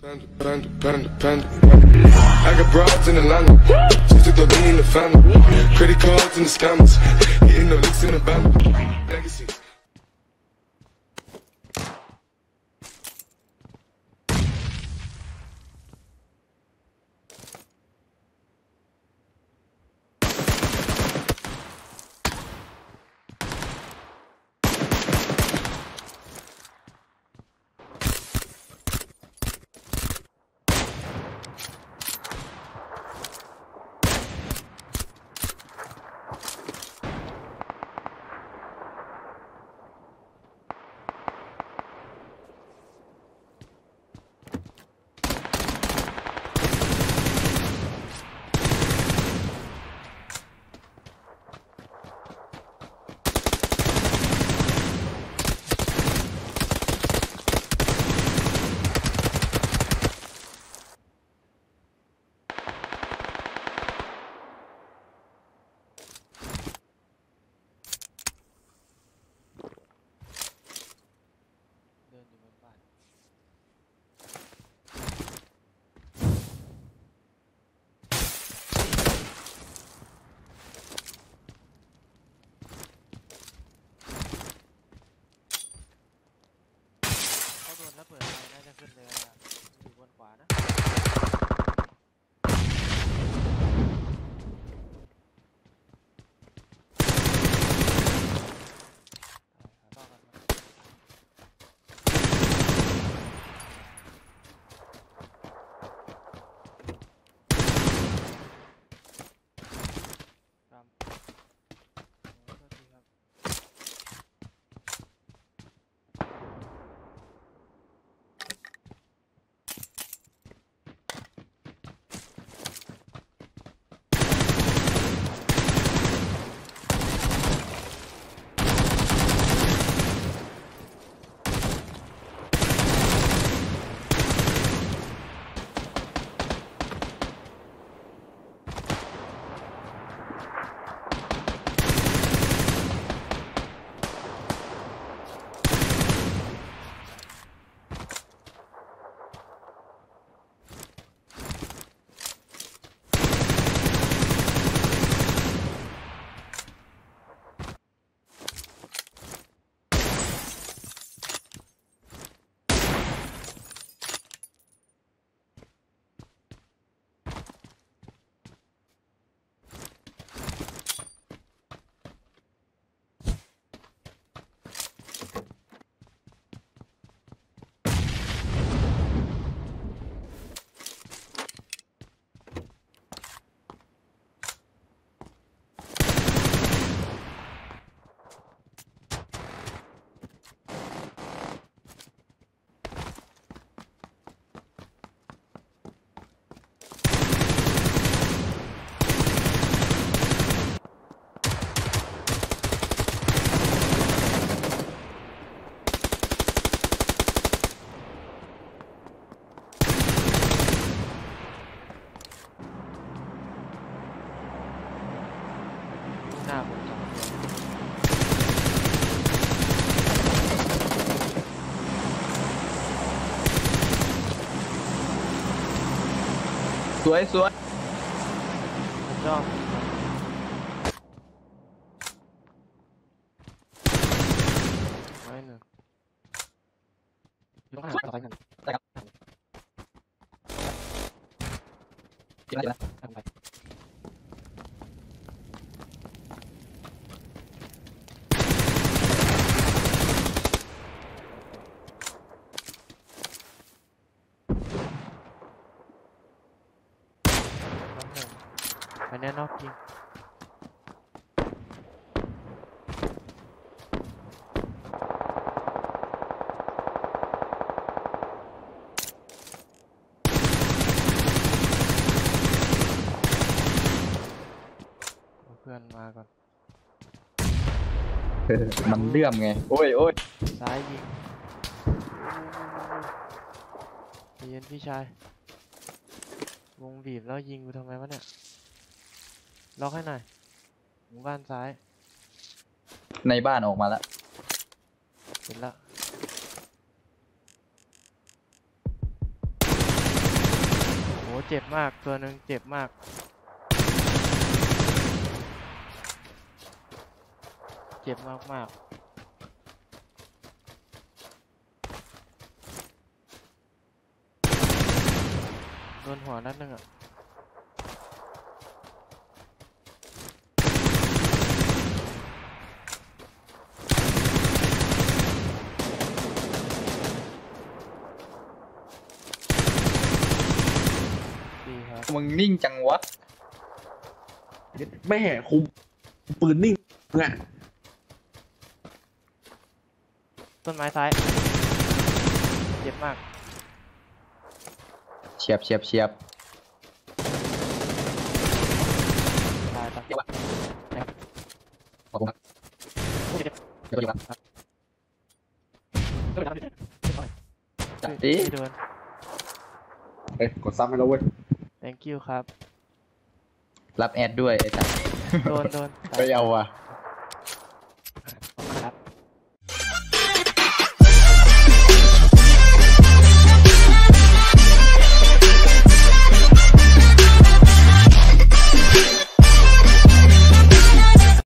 I got broads in Atlanta. Just took the lean in the family. Credit cards and the scammers. Hitting the licks in the band. Legacies. เขาโดนแล้วเปิดไฟน่าจะขึ้นเลยอะอยู่บนขวานะ หน้าผมสองตัวสวยสวยผมชอบไว้หนึ่งยกหาต่อไปกัน ได้ครับเดี๋ยวนะ ทำไปน้ำหนึ่ง ไปแน่นอกยิงเอาเพื่อนมาก่อนเออมันเลื่อมไง โอ้ยโอ้ยซ้ายยิงใจเย็นพี่ชาย วงบีบแล้วยิงกูทำไมวะเนี่ย ล็อกให้หน่อยหมู่บ้านซ้ายในบ้านออกมาแล้วเห็นละเจ็บมากตัวหนึ่งเจ็บมากเจ็บมากมากๆโดนหัวนัดหนึ่งอะ มึงนิ่งจังวะแม่คุมปืนนิ่งอะต้นไม้ซ้าย เจ็บมาก เฉียบเฉียบเฉียบตายปะขอบคุณครับเจ็บเดี๋ยวก่อนครับเจ็บจัดไม่ดิโดนเอ้ยกดซ้ำให้เราเว้ย thank you ครับ รับแอดด้วยไอ้สัสโดนโดนไม่เอาว่ะต